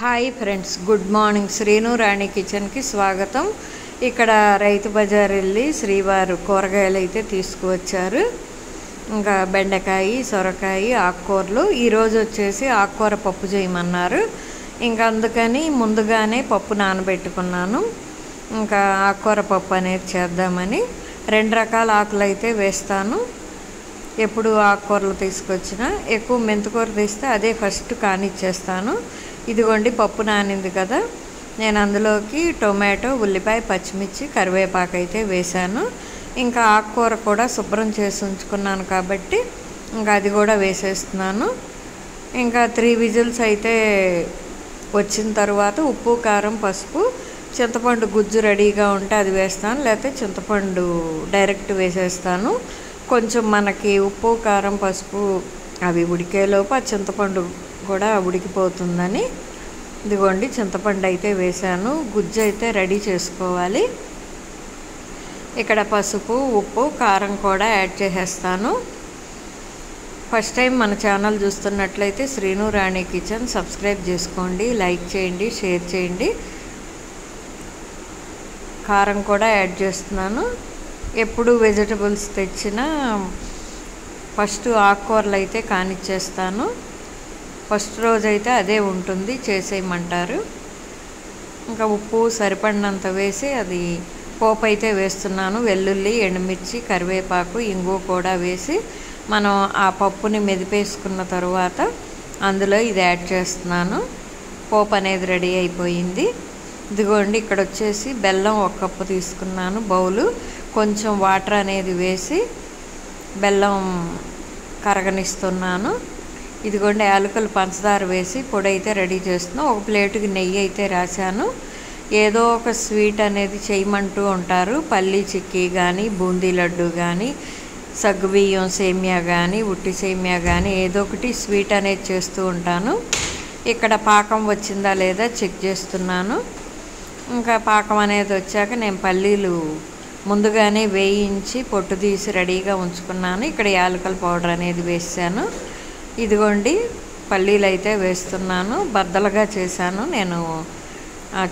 Hi friends good morning. Sreenu Rani కిచెన్కి స్వాగతం. ఇక్కడ రైతు బజార్ వెళ్ళి శ్రీవారు కూరగాయలు అయితే తీసుకువచ్చారు. ఇంకా బెండకాయ సొరకాయ ఆకుకూరలు. ఈరోజు వచ్చేసి ఆకుకూర పప్పు చేయమన్నారు. ఇంకా అందుకని ముందుగానే పప్పు నానబెట్టుకున్నాను. ఇంకా ఆకుకూర పప్పు అనేది చేద్దామని రెండు రకాల ఆకులు అయితే వేస్తాను. ఎప్పుడు ఆకుకూరలు తీసుకొచ్చినా ఎక్కువ మెంతికూర తీస్తే అదే ఫస్ట్ కానిచ్చేస్తాను. ఇదిగోండి పప్పు నానింది కదా. నేను అందులోకి టొమాటో ఉల్లిపాయ పచ్చిమిర్చి కరివేపాకు అయితే వేశాను. ఇంకా ఆకుకూర కూడా శుభ్రం చేసి ఉంచుకున్నాను కాబట్టి ఇంకా అది కూడా వేసేస్తున్నాను. ఇంకా త్రీ విజిల్స్ అయితే వచ్చిన తర్వాత ఉప్పు కారం పసుపు చింతపండు గుజ్జు రెడీగా ఉంటే అది వేస్తాను. లేకపోతే చింతపండు డైరెక్ట్ వేసేస్తాను. కొంచెం మనకి ఉప్పు కారం పసుపు అవి ఉడికేలోపు ఆ చింతపండు కూడా ఉడికిపోతుందని. ఇదిగోండి చింతపండు అయితే వేసాను. గుజ్జు అయితే రెడీ చేసుకోవాలి. ఇక్కడ పసుపు ఉప్పు కారం కూడా యాడ్ చేసేస్తాను. ఫస్ట్ టైం మన ఛానల్ చూస్తున్నట్లయితే శ్రీను రాణి కిచెన్ సబ్స్క్రైబ్ చేసుకోండి లైక్ చేయండి షేర్ చేయండి. కారం కూడా యాడ్ చేస్తున్నాను. ఎప్పుడు వెజిటబుల్స్ తెచ్చినా ఫస్ట్ ఆకుకూరలు అయితే కానిచ్చేస్తాను. ఫస్ట్ రోజు అయితే అదే ఉంటుంది చేసేయమంటారు. ఇంకా ఉప్పు సరిపడినంత వేసి అది పోపు అయితే వేస్తున్నాను. వెల్లుల్లి ఎండుమిర్చి కరివేపాకు ఇంగు కూడా వేసి మనం ఆ పప్పుని మెదిపేసుకున్న తర్వాత అందులో ఇది యాడ్ చేస్తున్నాను. పోపు అనేది రెడీ అయిపోయింది. ఇదిగోండి ఇక్కడ వచ్చేసి బెల్లం ఒక కప్పు తీసుకున్నాను బౌలు. కొంచెం వాటర్ అనేది వేసి బెల్లం కరగనిస్తున్నాను. ఇదిగోండి యాలకులు పంచదార వేసి పొడి అయితే రెడీ చేస్తున్నాను ఒక ప్లేటుకి నెయ్యి అయితే రాశాను. ఏదో ఒక స్వీట్ అనేది చేయమంటూ ఉంటారు. పల్లీ చిక్కీ కానీ బూందీ లడ్డు కానీ సగ్గుబియ్యం సేమియా కానీ ఉట్టి సేమియా కానీ ఏదో ఒకటి స్వీట్ అనేది చేస్తూ ఉంటాను. ఇక్కడ పాకం వచ్చిందా లేదా చెక్ చేస్తున్నాను. ఇంకా పాకం అనేది వచ్చాక నేను పల్లీలు ముందుగానే వేయించి పొట్టు తీసి రెడీగా ఉంచుకున్నాను. ఇక్కడ యాలకల పౌడర్ అనేది వేసాను. ఇదిగోండి పల్లీలు అయితే వేస్తున్నాను. బద్దలుగా చేశాను నేను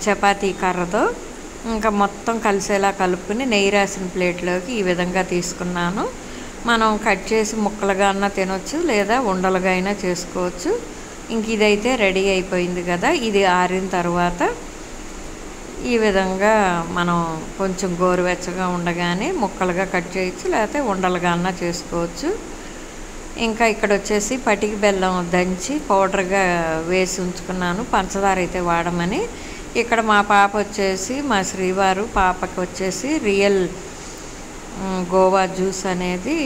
చపాతీ కర్రతో. ఇంకా మొత్తం కలిసేలా కలుపుకుని నెయ్యి రాసిన ప్లేట్లోకి ఈ విధంగా తీసుకున్నాను. మనం కట్ చేసి ముక్కలుగా అన్నా తినొచ్చు లేదా ఉండలుగా అయినా చేసుకోవచ్చు. ఇంక ఇదైతే రెడీ అయిపోయింది కదా. ఇది ఆరిన తర్వాత ఈ విధంగా మనం కొంచెం గోరువెచ్చగా ఉండగానే ముక్కలుగా కట్ చేయొచ్చు లేకపోతే ఉండలుగా అన్నా చేసుకోవచ్చు. ఇంకా ఇక్కడ వచ్చేసి పటికి బెల్లం దంచి పౌడర్గా వేసి ఉంచుకున్నాను పంచదార అయితే వాడమని. ఇక్కడ మా పాప వచ్చేసి మా శ్రీవారు పాపకి వచ్చేసి రియల్ గోవా జ్యూస్ అనేది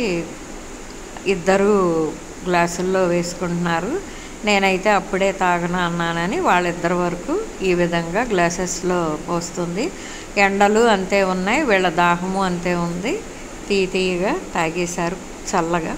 ఇద్దరు గ్లాసుల్లో వేసుకుంటున్నారు. నేనైతే అప్పుడే తాగను అన్నానని వాళ్ళిద్దరి వరకు ఈ విధంగా గ్లాసెస్లో పోస్తుంది. ఎండలు అంతే ఉన్నాయి వీళ్ళ దాహము అంతే ఉంది. తీ తీయగా తాగేశారు చల్లగా.